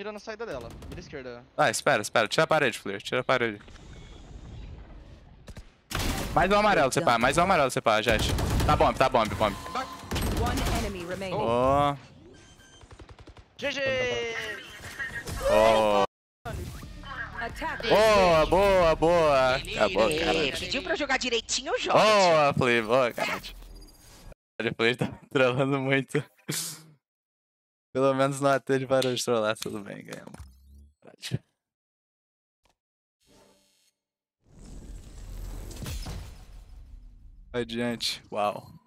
mira na saída dela. Mira esquerda. Ah, espera, espera. Tira a parede, Fleur. Tira a parede. Mais um amarelo, você pá. Mais um amarelo, você pá, Jet. Tá bomb, tá bomb, bomb. One enemy remaining. Oh, GG! oh. Boa, boa, boa. Acabou, cara. Pediu pra eu jogar direitinho, eu jogo. Boa, Flip. Boa, cara. O Flip tá trolando muito. Pelo menos no AT de trollar, tudo bem, ganhamos. Adiante. Uau.